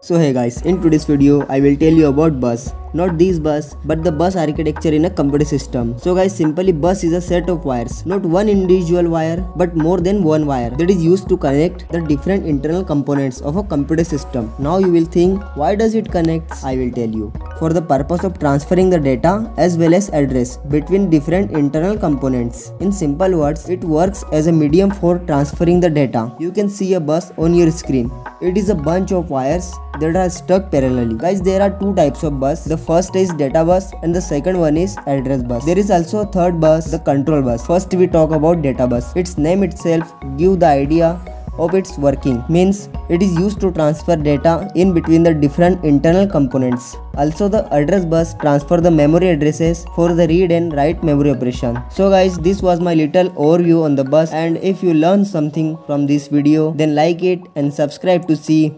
So hey guys, in today's video I will tell you about bus. Not these bus, but the bus architecture in a computer system. So guys, simply bus is a set of wires, not one individual wire, but more than one wire that is used to connect the different internal components of a computer system. Now you will think, why does it connect? I will tell you. For the purpose of transferring the data as well as address between different internal components. In simple words, it works as a medium for transferring the data. You can see a bus on your screen. It is a bunch of wires that are stuck parallelly. Guys, there are two types of bus. The first is data bus and the second one is address bus. There is also a third bus, the control bus. First we talk about data bus. Its name itself give the idea of its working means it is used to transfer data in between the different internal components also the address bus transfer the memory addresses for the read and write memory operation so guys this was my little overview on the bus and if you learn something from this video then like it and subscribe to see